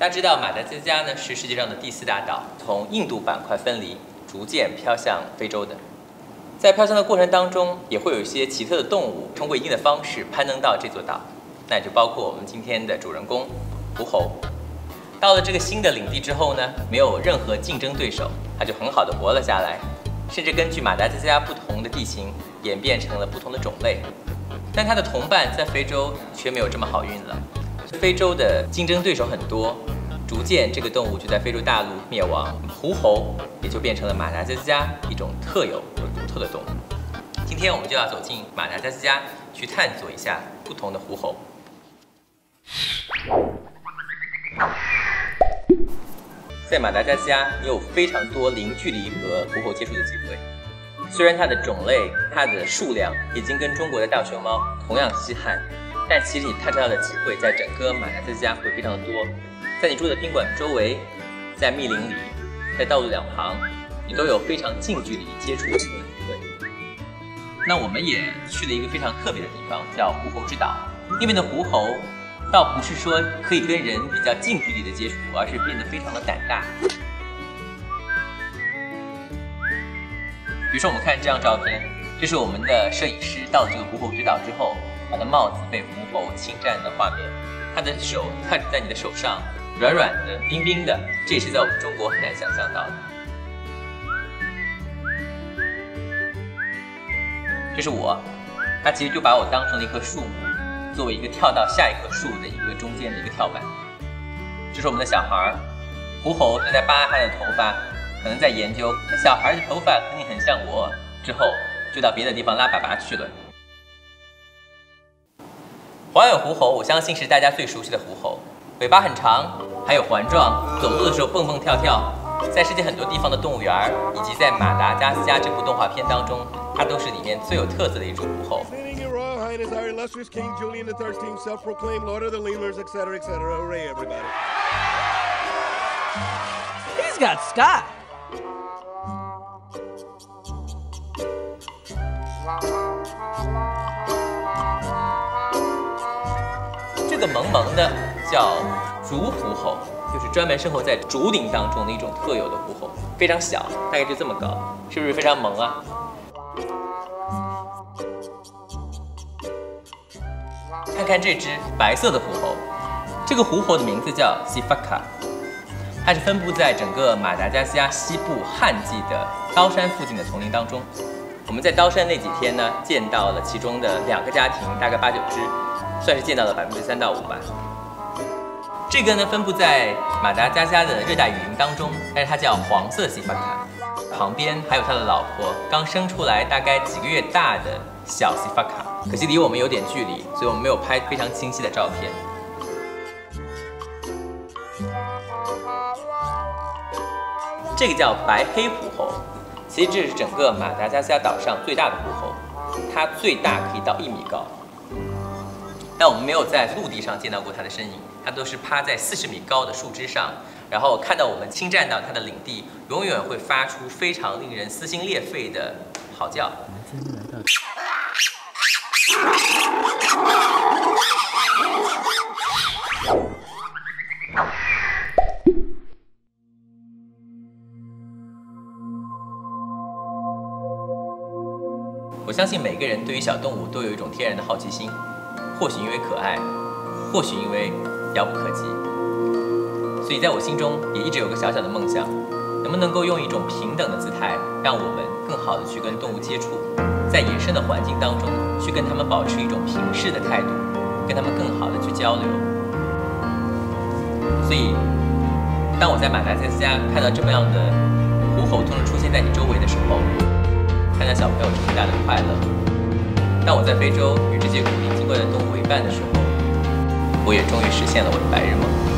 大家知道马达加斯加呢是世界上的第四大岛，从印度板块分离，逐渐飘向非洲的。在飘向的过程当中，也会有一些奇特的动物通过一定的方式攀登到这座岛，那就包括我们今天的主人公狐猴。到了这个新的领地之后呢，没有任何竞争对手，它就很好的活了下来，甚至根据马达加斯加不同的地形演变成了不同的种类。但它的同伴在非洲却没有这么好运了，非洲的竞争对手很多，逐渐这个动物就在非洲大陆灭亡，狐猴也就变成了马达加斯加一种特有和独。特的动物，今天我们就要走进马达加斯加，去探索一下不同的狐猴。在马达加斯加，你有非常多零距离和狐猴接触的机会。虽然它的种类、它的数量已经跟中国的大熊猫同样稀罕，但其实你探查到的机会在整个马来西亚会非常的多。在你住的宾馆周围，在密林里，在道路两旁，你都有非常近距离接触的机会。那我们也去了一个非常特别的地方，叫狐猴之岛。那边的狐猴，倒不是说可以跟人比较近距离的接触，而是变得非常的胆大。比如说，我们看这张照片，这是我们的摄影师到了这个狐猴之岛之后，他的帽子被狐猴侵占的画面。他的手看着在你的手上，软软的、冰冰的，这也是在我们中国很难想象到的。这是我，他其实就把我当成了一棵树木，作为一个跳到下一棵树的一个中间的一个跳板。这是我们的小孩儿，狐猴正在扒他的头发，可能在研究这小孩的头发肯定很像我。之后就到别的地方拉粑粑去了。黄尾狐猴，我相信是大家最熟悉的狐猴，尾巴很长，还有环状，走路的时候蹦蹦跳跳。在世界很多地方的动物园以及在马达加斯加这部动画片当中。它都是里面最有特色的一种狐猴。He's got style. 个萌萌的叫竹狐猴，就是专门生活在竹林当中的一种特有的狐猴，非常小，大概就这么高，是不是非常萌啊？看看这只白色的狐猴，这个狐猴的名字叫西法卡，它是分布在整个马达加斯加西部旱季的刀山附近的丛林当中。我们在刀山那几天呢，见到了其中的两个家庭，大概八九只，算是见到了百分之三到五吧。这个呢，分布在马达加斯加的热带雨林当中，但是它叫黄色西法卡。旁边还有他的老婆，刚生出来大概几个月大的小西法卡，可惜离我们有点距离，所以我们没有拍非常清晰的照片。这个叫白黑狐猴，其实这是整个马达加斯加岛上最大的狐猴，它最大可以到一米高，但我们没有在陆地上见到过它的身影，它都是趴在四十米高的树枝上。然后看到我们侵占到它的领地，永远会发出非常令人撕心裂肺的嚎叫。我相信每个人对于小动物都有一种天然的好奇心，或许因为可爱，或许因为遥不可及。所以，在我心中也一直有个小小的梦想，能不能够用一种平等的姿态，让我们更好的去跟动物接触，在野生的环境当中，去跟他们保持一种平视的态度，跟他们更好的去交流。所以，当我在马达加斯加看到这么样的狐猴突然出现在你周围的时候，看到小朋友这么大的快乐；当我在非洲与这些古灵为了动物为伴的时候，我也终于实现了我的白日梦。